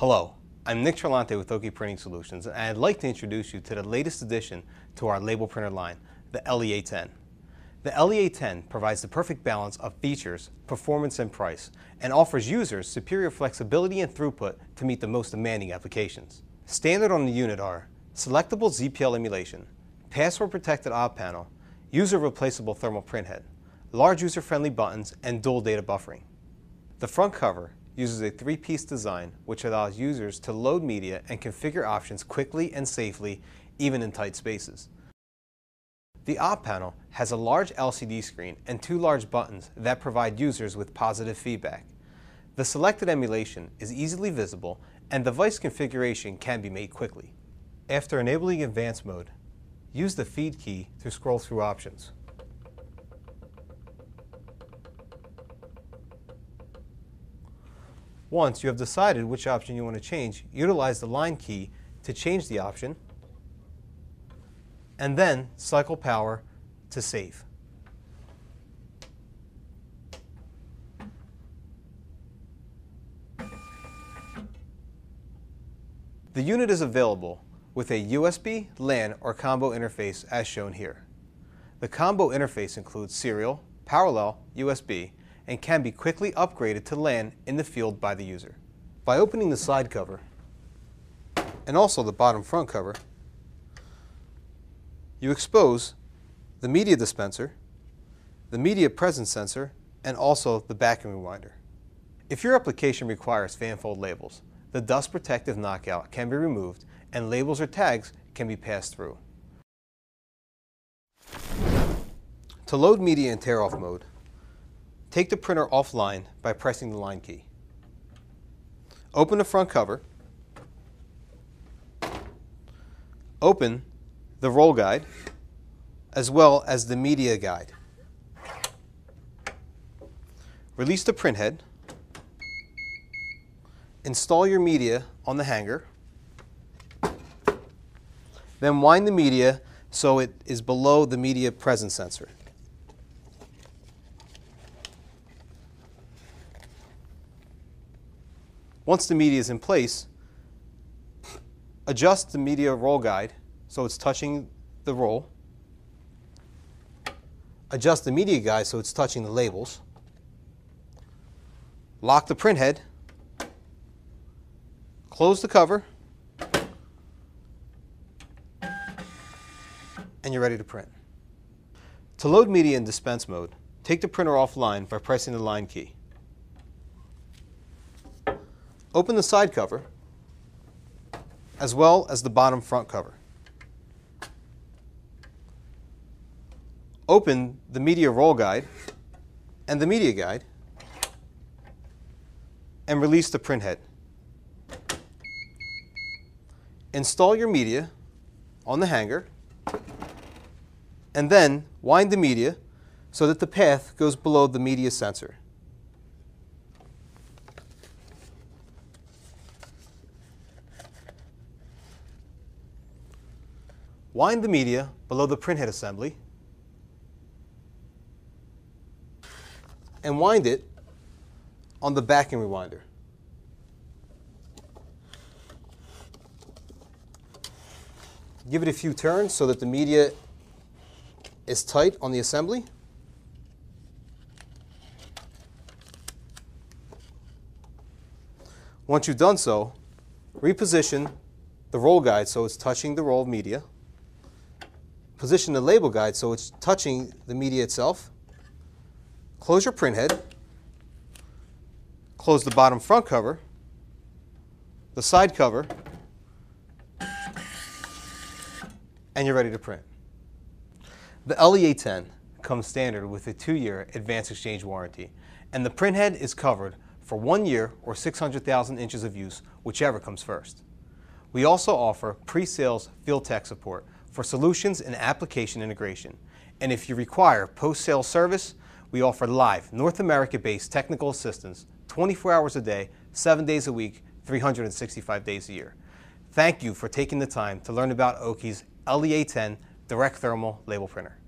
Hello, I'm Nick Trelante with Oki Printing Solutions, and I'd like to introduce you to the latest addition to our label printer line, the LE810. The LE810 provides the perfect balance of features, performance, and price, and offers users superior flexibility and throughput to meet the most demanding applications. Standard on the unit are selectable ZPL emulation, password-protected op panel, user-replaceable thermal printhead, large user-friendly buttons, and dual data buffering. The front cover uses a three-piece design which allows users to load media and configure options quickly and safely, even in tight spaces. The op panel has a large LCD screen and two large buttons that provide users with positive feedback. The selected emulation is easily visible and device configuration can be made quickly. After enabling advanced mode, use the feed key to scroll through options. Once you have decided which option you want to change, utilize the line key to change the option, and then cycle power to save. The unit is available with a USB, LAN, or combo interface as shown here. The combo interface includes serial, parallel, USB, and can be quickly upgraded to LAN in the field by the user. By opening the side cover, and also the bottom front cover, you expose the media dispenser, the media presence sensor, and also the backing rewinder. If your application requires fanfold labels, the dust protective knockout can be removed and labels or tags can be passed through. To load media in tear-off mode, take the printer offline by pressing the line key. Open the front cover. Open the roll guide as well as the media guide. Release the printhead. Install your media on the hanger. Then wind the media so it is below the media presence sensor. Once the media is in place, adjust the media roll guide so it's touching the roll. Adjust the media guide so it's touching the labels. Lock the printhead. Close the cover. And you're ready to print. To load media in dispense mode, take the printer offline by pressing the line key. Open the side cover as well as the bottom front cover. Open the media roll guide and the media guide and release the printhead. Install your media on the hanger and then wind the media so that the path goes below the media sensor. Wind the media below the printhead assembly and wind it on the backing rewinder. Give it a few turns so that the media is tight on the assembly. Once you've done so, reposition the roll guide so it's touching the roll of media. Position the label guide so it's touching the media itself. Close your printhead. Close the bottom front cover, the side cover, and you're ready to print. The LE810 comes standard with a two-year advanced exchange warranty, and the printhead is covered for one year or 600,000 inches of use, whichever comes first. We also offer pre-sales field tech support for solutions and application integration. And if you require post-sale service, we offer live North America-based technical assistance 24 hours a day, 7 days a week, 365 days a year. Thank you for taking the time to learn about Oki's LE810 direct thermal label printer.